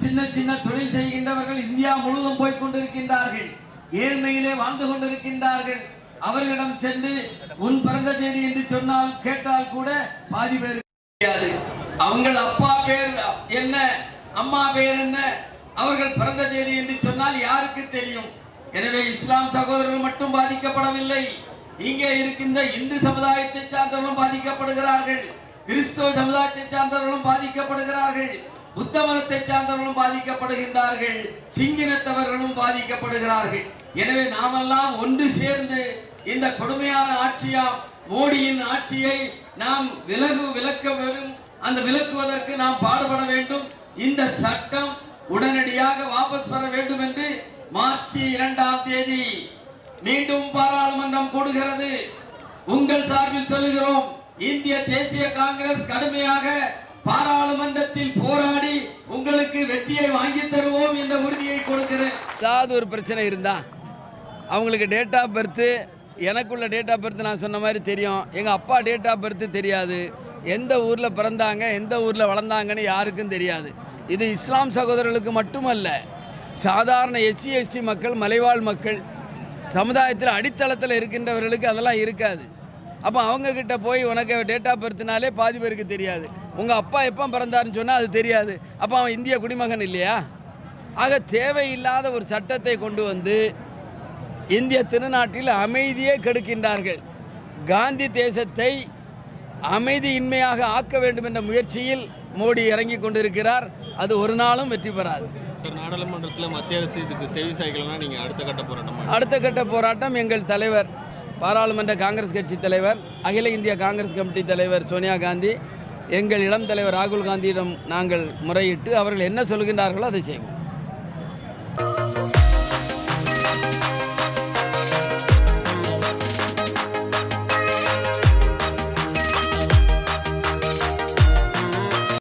சின்ன சின்ன தொழில் செய்கின்றவர்கள் இந்தியா முழுவதும் போய் கொண்டிருக்கின்றார்கள். ஏழ்மையிலே வாழ்ந்து கொண்டிருக்கின்றார்கள். அவர்களிடம் சென்று உன் பிறந்த தேதி என்று சொன்னால் கேட்டால் கூட பாதி பேர் தெரியாது அவங்கள் அப்பா பேர் என்ன அம்மா பேர் என்ன அவர்கள் பிறந்த தேதி என்று சொன்னால் யாருக்கு தெரியும்? எனவே இஸ்லாம் சகோதரர்கள் மட்டும் பாதிக்கப்படவில்லை. இங்கே இருக்கின்ற இந்து சமுதாயத்தை சார்ந்தவர்களும் பாதிக்கப்படுகிறார்கள். கிறிஸ்தவ சமுதாயத்தை சார்ந்தவர்களும் பாதிக்கப்படுகிறார்கள். புத்த மதத்தை சார்ந்தவர்களும் பாதிக்கப்படுகின்றார்கள் சிங்கினத்தவர்களும் பாதிக்கப்படுகிறார்கள். எனவே நாமெல்லாம் ஒன்று சேர்ந்து இந்த கொடுமையான ஆட்சியாம் மோடியின் ஆட்சியை நாம் விலகு விலக்க வேண்டும். அந்த விலக்குவதற்கு நாம் பாடுபட வேண்டும். இந்த சட்டம் உடனடியாக வாபஸ் பெற வேண்டும் என்று மார்ச் இரண்டாம் தேதி மீண்டும் பாராளுமன்றம் கூடுகிறது. உங்கள் சார்பில் சொல்லுகிறோம் இந்திய தேசிய காங்கிரஸ் கடுமையாக பாராளுமன்றத்தில் உங்களுக்கு வாங்கி தருவோம் என்ற உறுதியை கொடுக்கிறேன். ஏதாவது ஒரு பிரச்சனை இருந்தா அவங்களுக்கு டேட் ஆஃப் பர்த்து எனக்குள்ள டேட் ஆஃப் பர்த் நான் சொன்ன மாதிரி தெரியும். எங்கள் அப்பா டேட் ஆஃப் பர்த் தெரியாது. எந்த ஊரில் பிறந்தாங்க எந்த ஊரில் வளர்ந்தாங்கன்னு யாருக்கும் தெரியாது. இது இஸ்லாம் சகோதரர்களுக்கு மட்டுமல்ல சாதாரண எஸ்சி எஸ்டி மக்கள் மலைவாழ் மக்கள் சமுதாயத்தில் அடித்தளத்தில் இருக்கின்றவர்களுக்கு அதெல்லாம் இருக்காது. அப்போ அவங்கக்கிட்ட போய் உனக்கு டேட் ஆஃப் பர்த்னாலே பாதி பேருக்கு தெரியாது. உங்கள் அப்பா எப்போ பிறந்தாருன்னு சொன்னால் அது தெரியாது. அப்போ அவன் இந்திய குடிமகன் இல்லையா? ஆக தேவையில்லாத ஒரு சட்டத்தை கொண்டு வந்து இந்திய திருநாட்டில் அமைதியே கெடுக்கின்றார்கள். காந்தி தேசத்தை அமைதியின்மையாக ஆக்க வேண்டும் என்ற முயற்சியில் மோடி இறங்கி கொண்டிருக்கிறார். அது ஒரு நாளும் வெற்றி பெறாது. சார் நாடாளுமன்றத்தில் மத்திய அரசு இதுக்கு செவி சாய்க்கலன்னா நீங்கள் அடுத்த கட்ட போராட்டம் அடுத்த கட்ட போராட்டம் எங்கள் தலைவர் பாராளுமன்ற காங்கிரஸ் கட்சி தலைவர் அகில இந்திய காங்கிரஸ் கமிட்டி தலைவர் சோனியா காந்தி எங்கள் இளம் தலைவர் ராகுல் காந்தியிடம் நாங்கள் முறையிட்டு அவர்கள் என்ன சொல்கின்றார்களோ அதை செய்வோம்.